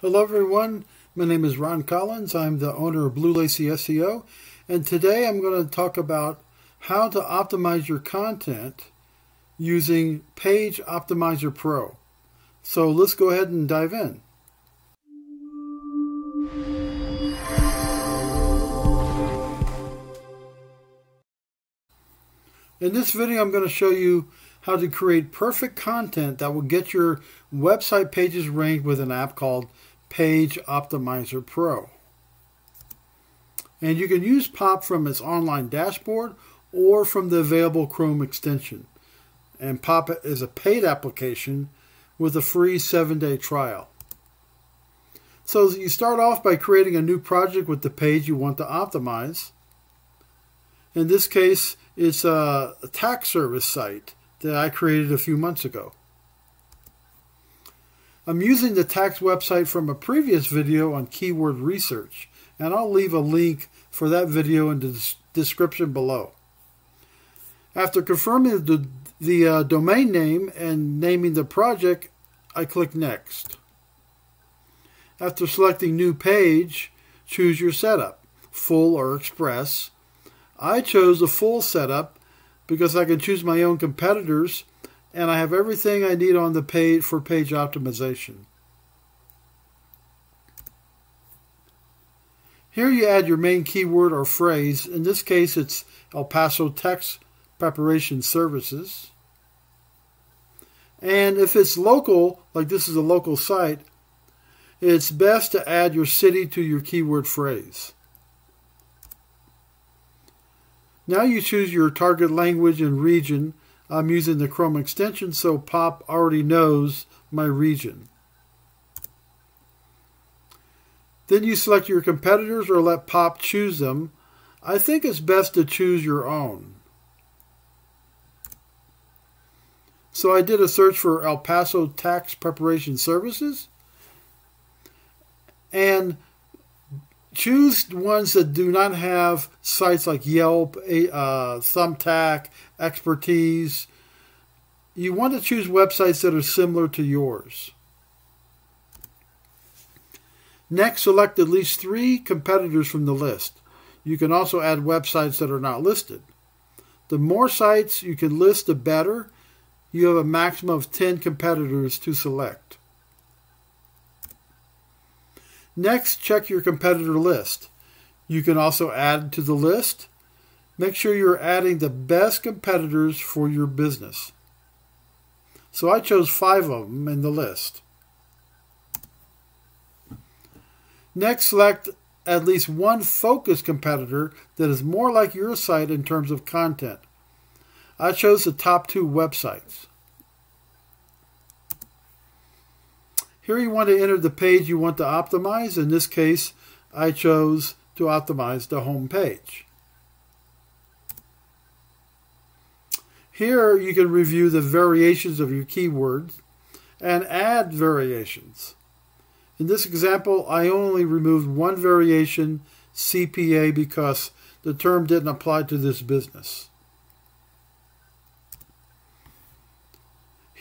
Hello, everyone. My name is Ron Collins. I'm the owner of Blue Lacy SEO, and today I'm going to talk about how to optimize your content using Page Optimizer Pro. So let's go ahead and dive in. In this video, I'm going to show you how to create perfect content that will get your website pages ranked with an app called Page Optimizer Pro. And you can use POP from its online dashboard or from the available Chrome extension. And POP is a paid application with a free seven day trial. So you start off by creating a new project with the page you want to optimize. In this case, it's a tax service site that I created a few months ago. I'm using the tax website from a previous video on keyword research, and I'll leave a link for that video in the description below. After confirming the, the uh, domain name and naming the project, I click Next. After selecting New Page, choose your setup, Full or Express. I chose a full setup because I can choose my own competitors and I have everything I need on the page for page optimization. Here you add your main keyword or phrase. In this case, it's El Paso Tax Preparation Services. And if it's local, like this is a local site, it's best to add your city to your keyword phrase. Now you choose your target language and region I'm using the Chrome extension so POP already knows my region. Then you select your competitors or let POP choose them. I think it's best to choose your own. So I did a search for El Paso Tax Preparation Services. And choose ones that do not have sites like Yelp, uh, Thumbtack, Expertise. You want to choose websites that are similar to yours. Next, select at least three competitors from the list. You can also add websites that are not listed. The more sites you can list, the better. You have a maximum of 10 competitors to select. Next, check your competitor list. You can also add to the list. Make sure you're adding the best competitors for your business. So I chose five of them in the list. Next, select at least one focus competitor that is more like your site in terms of content. I chose the top two websites. Here you want to enter the page you want to optimize. In this case, I chose to optimize the home page. Here you can review the variations of your keywords and add variations. In this example, I only removed one variation, CPA, because the term didn't apply to this business.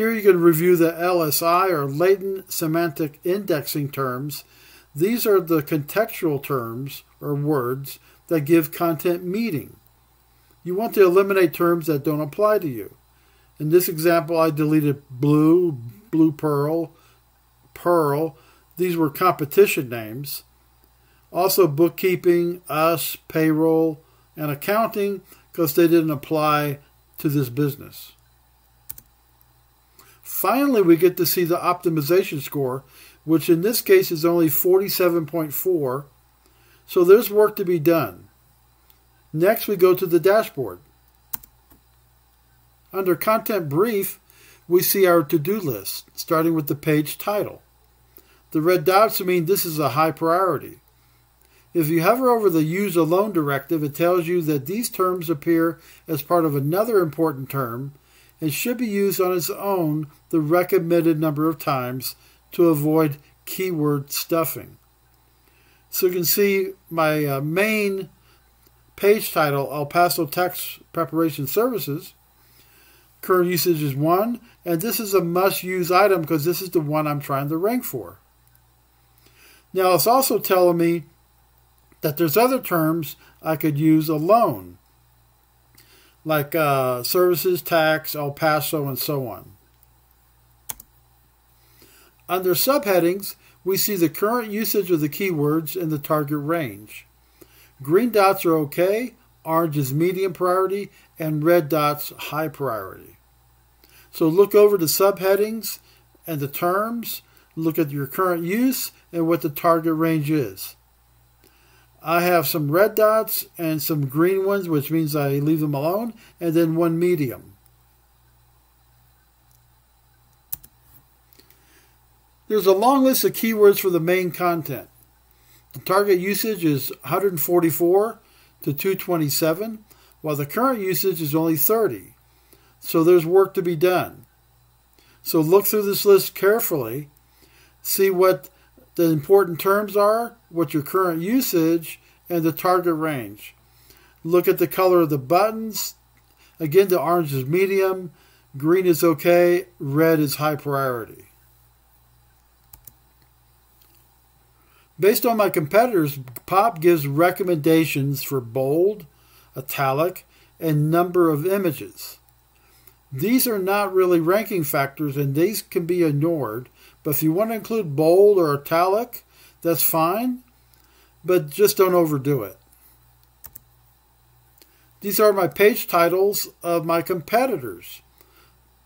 Here you can review the LSI or latent semantic indexing terms. These are the contextual terms or words that give content meaning. You want to eliminate terms that don't apply to you. In this example, I deleted blue, blue pearl, pearl. These were competition names. Also, bookkeeping, us, payroll, and accounting because they didn't apply to this business. Finally, we get to see the optimization score, which in this case is only 47.4. So there's work to be done. Next, we go to the dashboard. Under Content Brief, we see our to-do list, starting with the page title. The red dots mean this is a high priority. If you hover over the Use Alone directive, it tells you that these terms appear as part of another important term and should be used on its own the recommended number of times to avoid keyword stuffing. So you can see my uh, main page title, El Paso Tax Preparation Services. Current usage is 1, and this is a must-use item because this is the one I'm trying to rank for. Now it's also telling me that there's other terms I could use alone, like uh, services, tax, El Paso, and so on. Under subheadings, we see the current usage of the keywords in the target range. Green dots are okay, orange is medium priority, and red dots high priority. So look over the subheadings and the terms, look at your current use and what the target range is. I have some red dots and some green ones, which means I leave them alone, and then one medium. There's a long list of keywords for the main content. The target usage is 144 to 227, while the current usage is only 30. So there's work to be done. So look through this list carefully, see what the important terms are, what your current usage, and the target range. Look at the color of the buttons. Again, the orange is medium, green is okay, red is high priority. Based on my competitors, POP gives recommendations for bold, italic, and number of images. These are not really ranking factors and these can be ignored, but if you want to include bold or italic, that's fine, but just don't overdo it. These are my page titles of my competitors.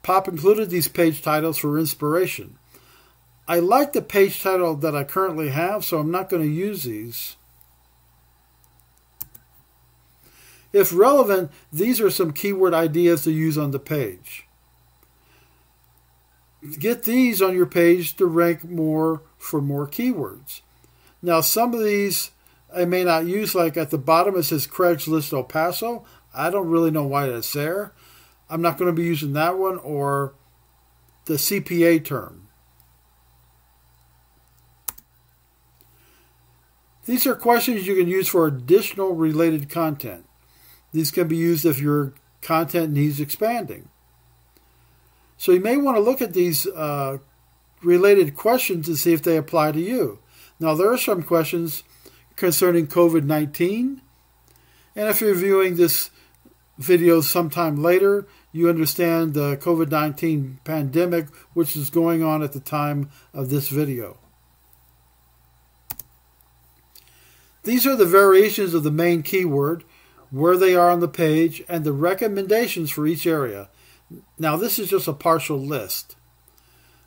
POP included these page titles for inspiration. I like the page title that I currently have, so I'm not going to use these. If relevant, these are some keyword ideas to use on the page. Get these on your page to rank more for more keywords. Now, some of these I may not use, like at the bottom it says Craigslist El Paso. I don't really know why that's there. I'm not going to be using that one or the CPA term. These are questions you can use for additional related content. These can be used if your content needs expanding. So you may want to look at these uh, related questions to see if they apply to you. Now, there are some questions concerning COVID 19. And if you're viewing this video sometime later, you understand the COVID 19 pandemic, which is going on at the time of this video. These are the variations of the main keyword, where they are on the page, and the recommendations for each area. Now, this is just a partial list,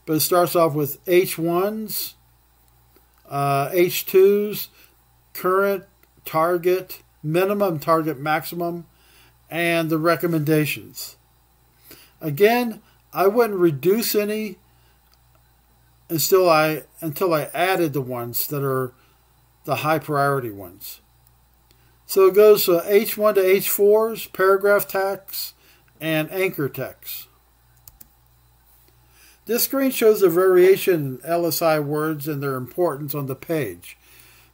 but it starts off with H1s, uh, H2s, current, target, minimum, target, maximum, and the recommendations. Again, I wouldn't reduce any until I until I added the ones that are the high priority ones. So it goes to H1 to H4s, paragraph text, and anchor text. This screen shows the variation in LSI words and their importance on the page.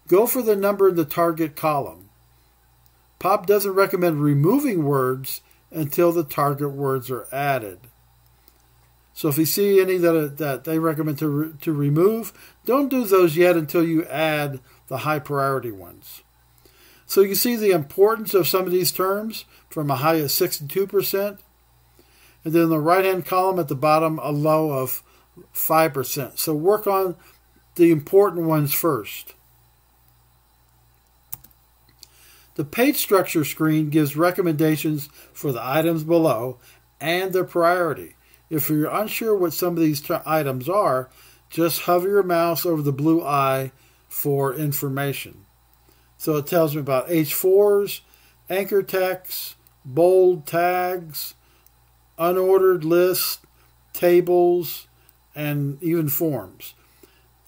Go for the number in the target column. POP doesn't recommend removing words until the target words are added. So if you see any that, uh, that they recommend to, to remove, don't do those yet until you add the high priority ones. So you see the importance of some of these terms from a high of 62%, and then the right hand column at the bottom, a low of 5%. So work on the important ones first. The page structure screen gives recommendations for the items below and their priority. If you're unsure what some of these items are, just hover your mouse over the blue eye for information. So it tells me about H4s, anchor text, bold tags, unordered lists, tables, and even forms.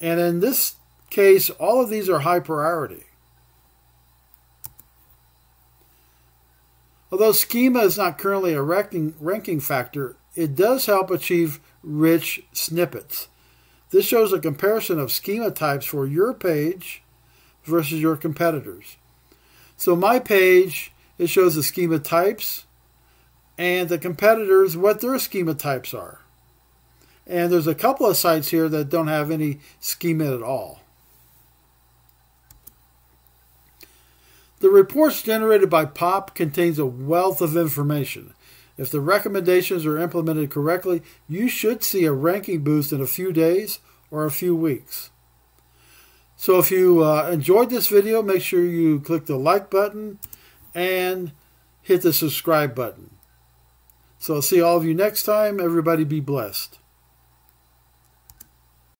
And in this case, all of these are high priority. Although schema is not currently a ranking, factor, it does help achieve rich snippets. This shows a comparison of schema types for your page versus your competitors. So my page, it shows the schema types and the competitors, what their schema types are. And there's a couple of sites here that don't have any schema at all. The reports generated by POP contains a wealth of information. If the recommendations are implemented correctly, you should see a ranking boost in a few days or a few weeks. So if you uh, enjoyed this video, make sure you click the like button and hit the subscribe button. So I'll see all of you next time. Everybody be blessed.